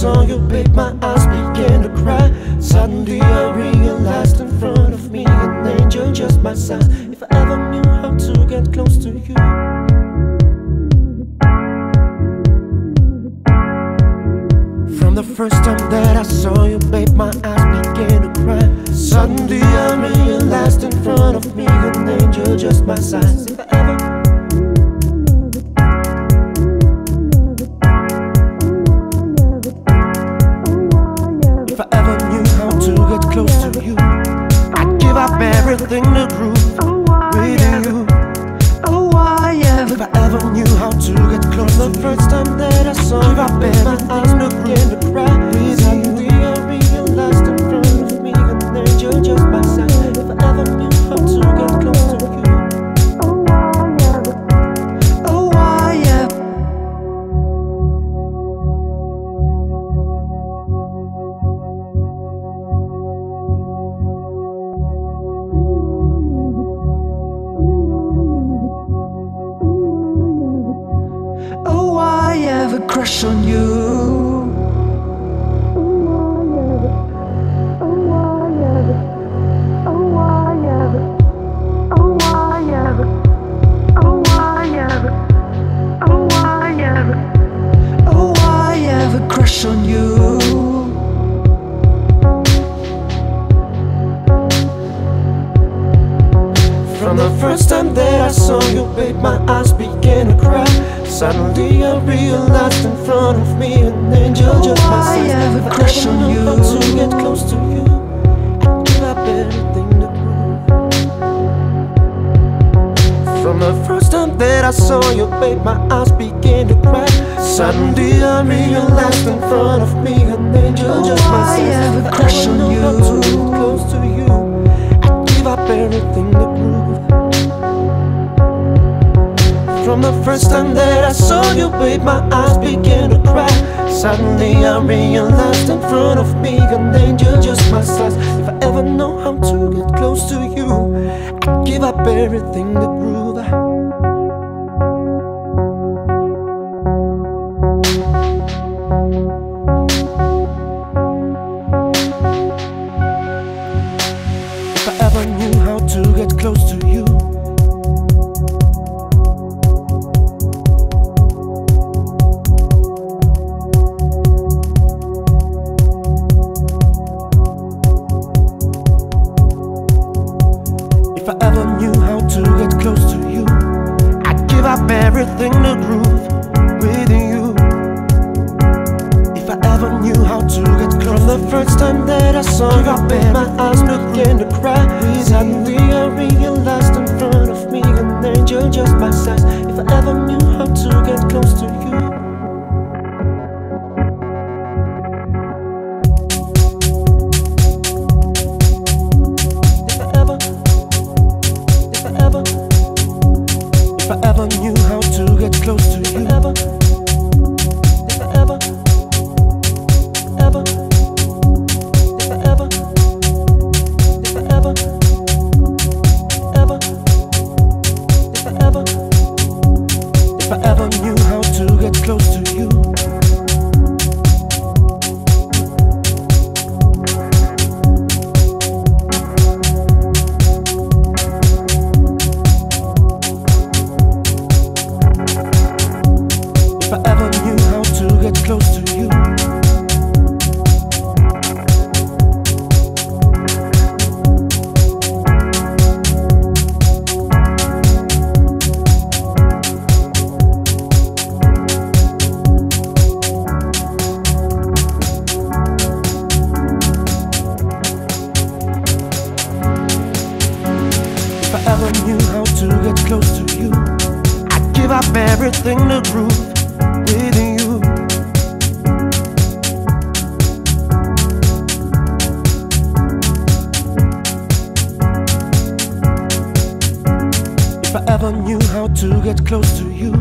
saw you, babe, my eyes began to cry. Suddenly I realized in front of me an angel just my size. If I ever knew how to get close to you. From the first time that I saw you, babe, my eyes began to cry. Suddenly I realized in front of me an angel just my size. If I ever everything to groove oh, with you. Oh, I ever? If I ever knew how to get close the first time that I saw you, I bet my eyes began Crush on you. Oh, oh oh oh oh oh crush on you. from the first time that I saw you, babe, my eyes began to cry. Suddenly I realized in front of me an angel oh, just my I size. have a crush on you. How to get close to you, I'd give up everything to prove. From the first time that I saw you, babe, my eyes began to cry. Suddenly I realized in front you, babe, my eyes began to cry. Suddenly I realized in front of me an angel just my size. If I ever know how to get close to you, I'd give up everything to prove. If I ever knew how to get close to you. I ever knew how to get close to you, I'd give up everything to groove with you. If I ever knew how to get close From the first time that I saw you, babe, my eyes began to cry. Suddenly I realized in front of me an angel just my size. If I ever everything to with you. If I ever knew how to get close to you,